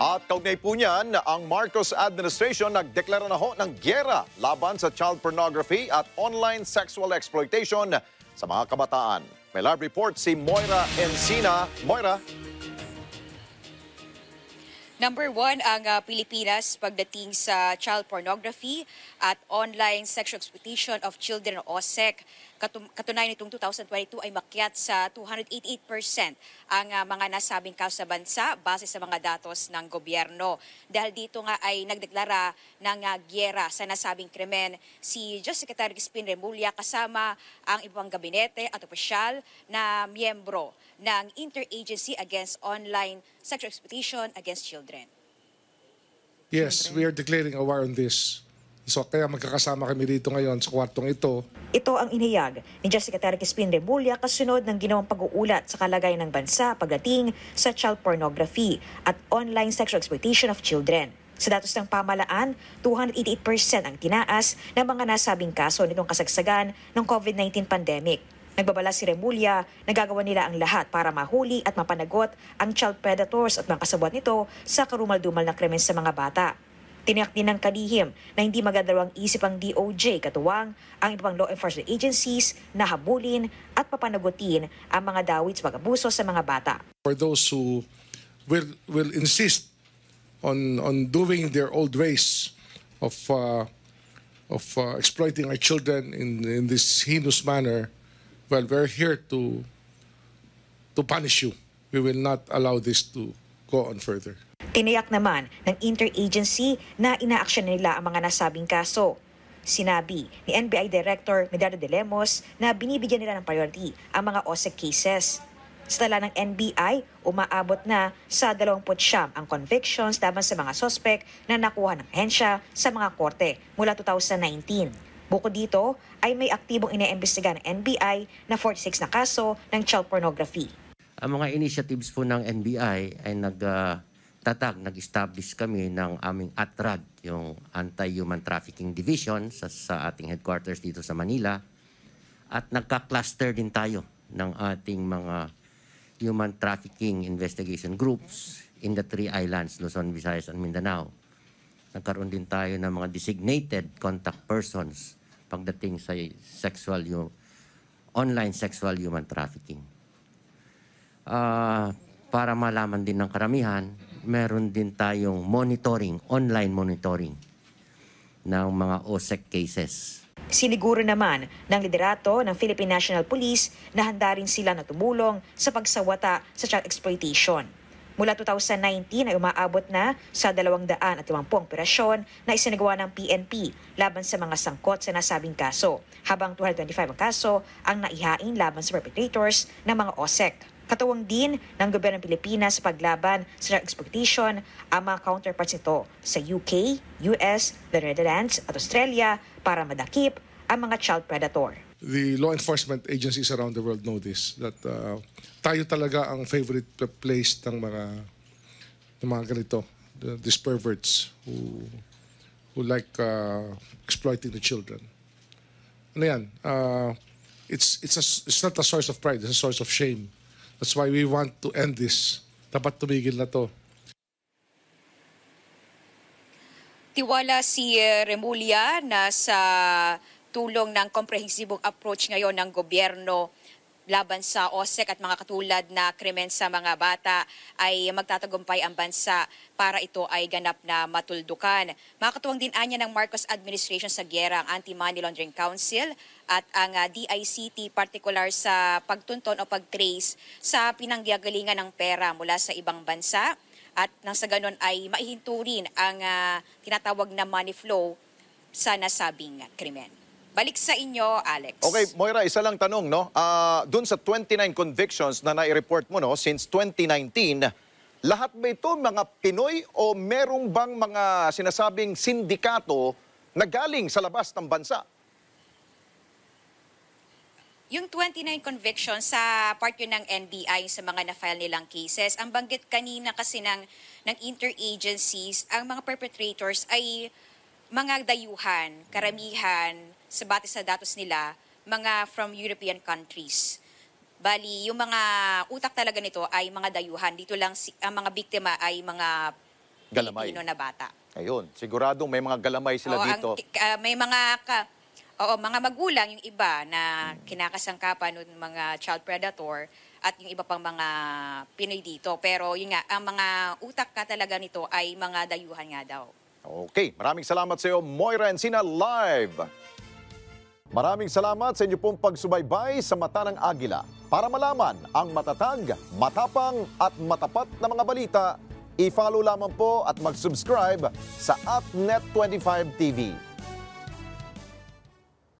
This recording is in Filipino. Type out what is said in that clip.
At kaugnay po niyan, ang Marcos administration nagdeklara na ho ng gyera laban sa child pornography at online sexual exploitation sa mga kabataan. May live report si Moira Encina. Moira, Number one, ang ah, Pilipinas pagdating sa child pornography at online sexual exploitation of children o OSEC. Katum- katunayan nitong 2022 ay makyat sa 288% ang ah, mga nasabing kaso sa bansa base sa mga datos ng gobyerno. Dahil dito nga ay nagdeklara ng ah, gyera sa nasabing krimen si Just Secretary Crispin Remulla kasama ang ibang gabinete at opisyal na miyembro ng Interagency Against Online Sexual Exploitation Against Children. Yes, we are declaring a war on this. So kaya magkakasama kami dito ngayon sa kwartong ito. Ito ang inihayag ni Just Secretary Crispin kasunod ng ginawang pag-uulat sa kalagayan ng bansa pagdating sa child pornography at online sexual exploitation of children. Sa datos ng pamalaan, 288% ang tinaas ng mga nasabing kaso nitong kasagsagan ng COVID-19 pandemic. Nagbabala si Remulla na nila ang lahat para mahuli at mapanagot ang child predators at mga kasabwat nito sa karumal-dumal na krimen sa mga bata. Tiniyak din ng kalihim na hindi magdadalawang isip ang DOJ katuwang ang ibang law enforcement agencies na habulin at papanagutin ang mga dawit sa pag-abuso sa mga bata. For those who will will insist on on doing their old ways of uh, of uh, exploiting our children in in this heinous manner, well, we're here to to punish you. We will not allow this to go on further. Tiniyak naman ng interagency na inaaksyon nila ang mga nasabing kaso. Sinabi ni NBI Director Medardo de Lemos na binibigyan nila ng priority ang mga OSEC cases. Sa tala ng NBI, umaabot na sa 29 ang convictions laban sa mga sospek na nakuha ng hensya sa mga korte mula 2019. Bukod dito, ay may aktibong iniimbestiga ng NBI na 46 na kaso ng child pornography. Ang mga initiatives po ng NBI ay nagtatag, nag-establish kami ng aming ATRAD, yung Anti-Human Trafficking Division sa, sa ating headquarters dito sa Manila. At nagka-cluster din tayo ng ating mga human trafficking investigation groups in the three islands, Luzon, Visayas, and Mindanao. Nagkaroon din tayo ng mga designated contact persons pagdating sa sexual online sexual human trafficking. Ah, para malaman din ng karamihan, meron din tayong monitoring, online monitoring ng mga OSEC cases. Siniguro naman ng liderato ng Philippine National Police na handa rin sila na tumulong sa pagsawata sa child exploitation. Mula 2019 ay umaabot na sa 250 operasyon na isinagawa ng PNP laban sa mga sangkot sa nasabing kaso, habang 225 ang kaso ang naihain laban sa perpetrators ng mga OSEC. Katuwang din ng gobyerno ng Pilipinas sa paglaban sa exploitation ang mga counterparts nito sa UK, US, the Netherlands at Australia para madakip ang mga child predator. The law enforcement agencies around the world know this that uh, tayo talaga ang favorite pl- place ng mga ng mga ganito the, these perverts who who like uh, exploiting the children. Ano yan? Uh, it's it's a, it's not a source of pride it's a source of shame. That's why we want to end this. Dapat tumigil na to. Tiwala si eh, Remulla na sa tulong ng komprehensibong approach ngayon ng gobyerno laban sa OSEC at mga katulad na krimen sa mga bata ay magtatagumpay ang bansa para ito ay ganap na matuldukan. Makakatuwang din anya ng Marcos administration sa gera ang Anti-Money Laundering Council at ang ah, DICT particular sa pagtunton o pag-trace sa pinanggagalingan ng pera mula sa ibang bansa at nang sa ganon ay maihinto rin ang ah, tinatawag na money flow sa nasabing krimen. Balik sa inyo, Alex. okay, Moira, isa lang tanong, no? Ah, Doon sa 29 convictions na nai-report mo, no, since 2019, lahat ba ito mga Pinoy o merong bang mga sinasabing sindikato na galing sa labas ng bansa? Yung 29 convictions sa part yun ng NBI sa mga na-file nilang cases, ang banggit kanina kasi ng, ng interagencies, ang mga perpetrators ay mga dayuhan, karamihan, sa batis sa datos nila, mga from European countries. Bali, yung mga utak talaga nito ay mga dayuhan. Dito lang si, ang mga biktima ay mga Galamay. Pilipino na bata. Ayun, siguradong may mga galamay sila Oo, ang- dito. ah, may mga ka, oo, mga magulang yung iba na kinakasangkapan ng mga child predator at yung iba pang mga Pinoy dito. Pero yun nga, ang mga utak ka talaga nito ay mga dayuhan nga daw. Okay, maraming salamat sa iyo, Moira Encina Live. Maraming salamat sa inyo pong pagsubaybay sa Mata ng Agila. Para malaman ang matatag, matapang at matapat na mga balita, i-follow lamang po at mag-subscribe sa AtNet25 TV.